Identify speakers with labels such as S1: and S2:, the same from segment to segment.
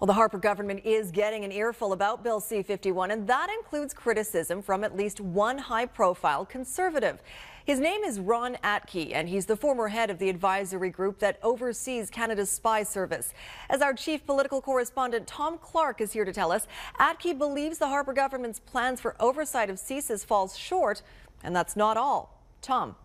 S1: Well, the Harper government is getting an earful about Bill C 51, and that includes criticism from at least one high profile conservative. His name is Ron Atkey, and he's the former head of the advisory group that oversees Canada's spy service. As our chief political correspondent Tom Clark is here to tell us, Atkey believes the Harper government's plans for oversight of CSIS falls short, and that's not all. Tom.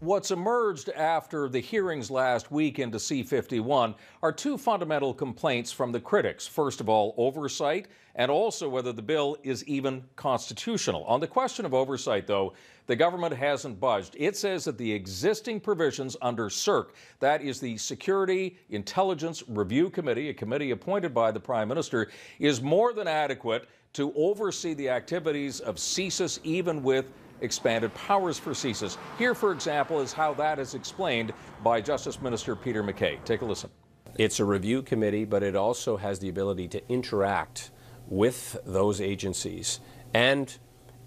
S2: What's emerged after the hearings last week into C51 are two fundamental complaints from the critics. First of all, oversight, and also whether the bill is even constitutional. On the question of oversight, though, the government hasn't budged. It says that the existing provisions under SIRC, that is the Security Intelligence Review Committee, a committee appointed by the Prime Minister, is more than adequate to oversee the activities of CSIS, even with expanded powers for CSIS. Here, for example, is how that is explained by Justice Minister Peter MacKay. Take a listen.
S3: It's a review committee, but it also has the ability to interact with those agencies and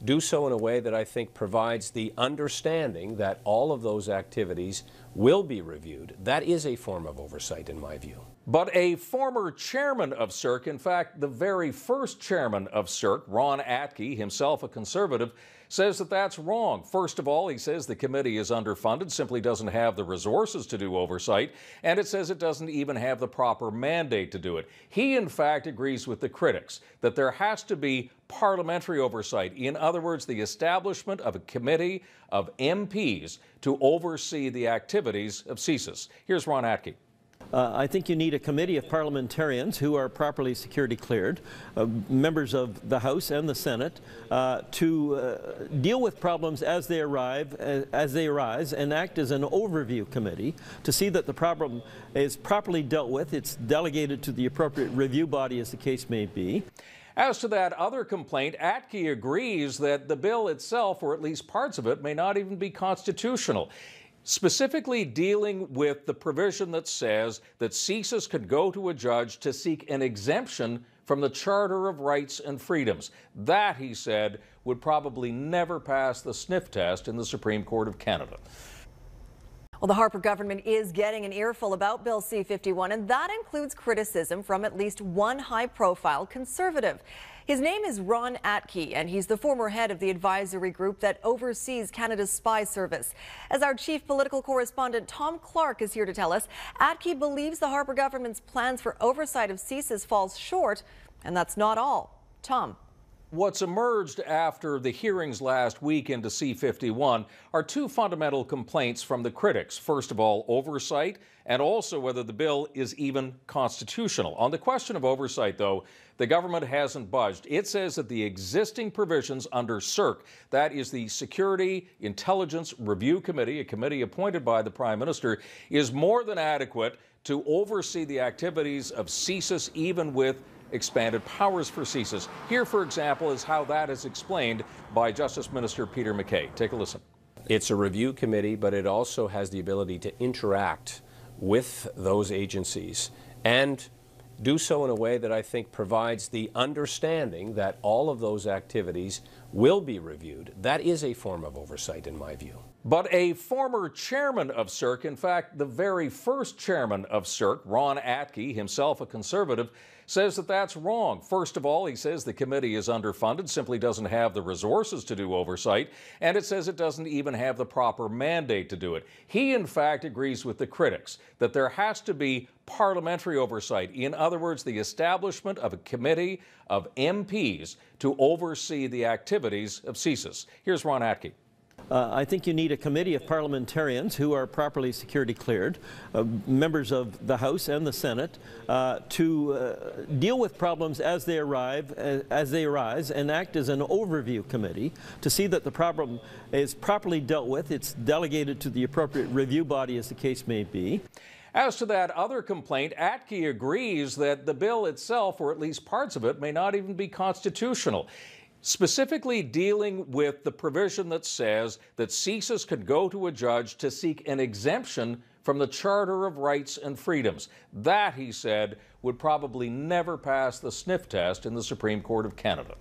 S3: do so in a way that I think provides the understanding that all of those activities will be reviewed. That is a form of oversight, in my view.
S2: But a former chairman of SIRC, in fact, the very first chairman of SIRC, Ron Atkey, himself a conservative, says that that's wrong. First of all, he says the committee is underfunded, simply doesn't have the resources to do oversight, and it says it doesn't even have the proper mandate to do it. He, in fact, agrees with the critics that there has to be parliamentary oversight. In other words, the establishment of a committee of MPs to oversee the activities of CSIS. Here's Ron Atkey.
S4: Uh, I think you need a committee of parliamentarians who are properly security cleared, uh, members of the House and the Senate, uh, to uh, deal with problems as they arrive, uh, as they arise, and act as an overview committee to see that the problem is properly dealt with. It's delegated to the appropriate review body, as the case may be.
S2: As to that other complaint, Atkey agrees that the bill itself, or at least parts of it, may not even be constitutional specifically dealing with the provision that says that CSIS could go to a judge to seek an exemption from the Charter of Rights and Freedoms. That, he said, would probably never pass the sniff test in the Supreme Court of Canada.
S1: Well, the Harper government is getting an earful about Bill C 51, and that includes criticism from at least one high profile conservative. His name is Ron Atkey, and he's the former head of the advisory group that oversees Canada's spy service. As our chief political correspondent Tom Clark is here to tell us, Atkey believes the Harper government's plans for oversight of CSIS falls short, and that's not all. Tom.
S2: What's emerged after the hearings last week into C51 are two fundamental complaints from the critics. First of all, oversight, and also whether the bill is even constitutional. On the question of oversight, though, the government hasn't budged. It says that the existing provisions under SIRC, that is the Security Intelligence Review Committee, a committee appointed by the Prime Minister, is more than adequate to oversee the activities of CSIS, even with expanded powers for CSIS. Here, for example, is how that is explained by Justice Minister Peter MacKay. Take a listen.
S3: It's a review committee, but it also has the ability to interact with those agencies and do so in a way that I think provides the understanding that all of those activities will be reviewed. That is a form of oversight, in my view.
S2: But a former chairman of SIRC, in fact, the very first chairman of SIRC, Ron Atkey, himself a conservative, says that that's wrong. First of all, he says the committee is underfunded, simply doesn't have the resources to do oversight, and it says it doesn't even have the proper mandate to do it. He, in fact, agrees with the critics that there has to be parliamentary oversight. In other words, the establishment of a committee of MPs to oversee the activities of CSIS. Here's Ron Atkey.
S4: Uh, I think you need a committee of parliamentarians who are properly security cleared, uh, members of the House and the Senate, uh, to uh, deal with problems as they arrive, uh, as they arise, and act as an overview committee to see that the problem is properly dealt with. It's delegated to the appropriate review body, as the case may be.
S2: As to that other complaint, Atkey agrees that the bill itself, or at least parts of it, may not even be constitutional specifically dealing with the provision that says that CSIS could go to a judge to seek an exemption from the Charter of Rights and Freedoms. That, he said, would probably never pass the sniff test in the Supreme Court of Canada.